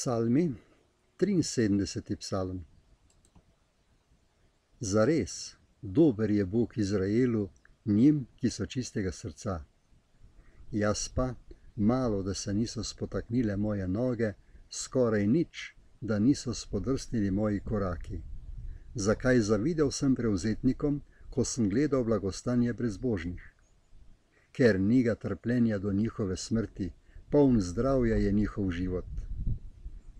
Psalmi, 73. psalm. Zares, dober je Bog Izraelu, njim, ki so čistega srca. Jaz pa, malo, da se niso spotaknile moje noge, skoraj nič, da niso spodrsnili moji koraki. Zakaj zavidel sem prevzetnikom, ko sem gledal blagostanje brezbožnih? Ker ni ga trpljenja do njihove smrti, poln zdravja je njihov život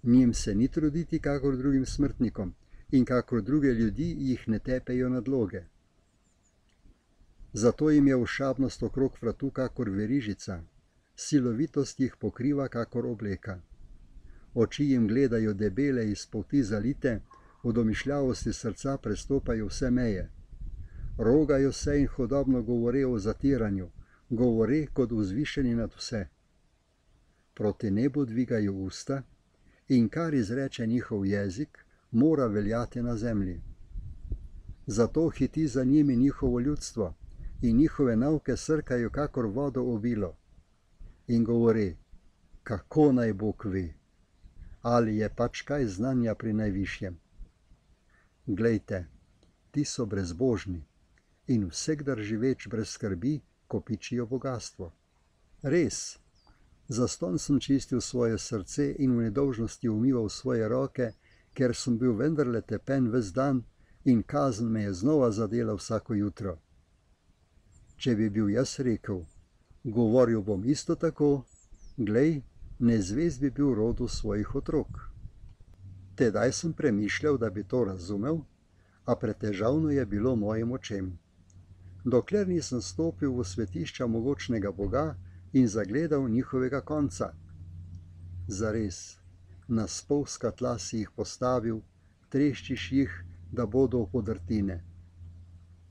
njim se ni truditi, kakor drugim smrtnikom, in kakor druge ljudi jih ne tepejo nadloge. Zato jim je ušabnost okrog vratu, kakor verižica, silovitost jih pokriva, kakor obleka. Oči jim gledajo debele iz poti zalite, v domišljavosti srca prestopajo vse meje. Rogajo se in hodobno govore o zatiranju, govore kot vzvišeni nad vse. Proti nebu dvigajo usta, in kar izreče njihov jezik, mora veljati na zemlji. Zato hiti za njimi njihovo ljudstvo in njihove nauke srkajo kakor vodo obilo. In govori, kako naj Bog ve, ali je pač kaj znanja pri najvišjem. Glejte, ti so brezbožni in vsekdar živeč brez skrbi, kopičijo bogatstvo. Res, Zaston sem čistil svoje srce in v nedolžnosti umival svoje roke, ker sem bil vendarle tepen ves dan in kazen me je znova zadela vsako jutro. Če bi bil jaz rekel, govoril bom isto tako, glej, nezvez bi bil rodu svojih otrok. Tedaj sem premišljal, da bi to razumel, a pretežavno je bilo mojim očem. Dokler nisem stopil v svetišča mogočnega Boga, in zagledal njihovega konca. Zares, na spolska tla si jih postavil, treščiš jih, da bodo v podrtine.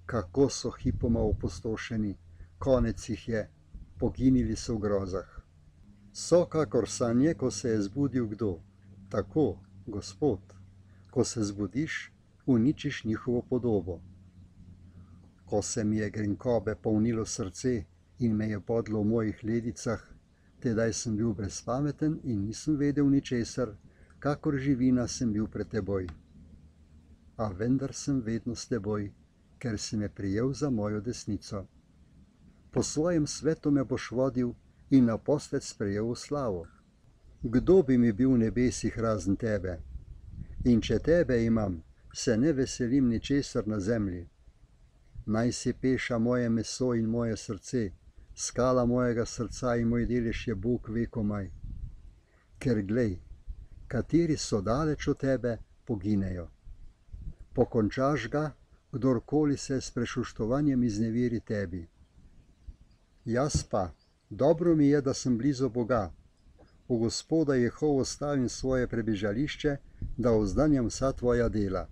Kako so hipoma opustošeni, konec jih je, poginili so v grozah. So kakor sanje, ko se je zbudil kdo, tako, Gospod, ko se zbudiš, uničiš njihovo podobo. Ko se mi je grenkobe polnilo srce, in me je podlo v mojih ledicah, tedaj sem bil brezpameten in nisem vedel ničesar, kakor živina sem bil pred teboj. A vendar sem vedno s teboj, ker si me prijel za mojo desnico. Po svojem svetu me boš vodil in na posvet sprejel v slavo. Kdo bi mi bil v nebesih razen tebe? In če tebe imam, se ne veselim ničesar na zemlji. Naj si peša moje meso in moje srce, skala mojega srca in moj delež je Bog vekomaj. Ker glej, kateri so daleč od tebe, poginejo. Pokončaš ga, kdorkoli se s prešuštovanjem izneveri tebi. Jaz pa, dobro mi je, da sem blizu Boga. V Gospoda Jehovo stavim svoje prebežališče, da ozdanjam vsa tvoja dela.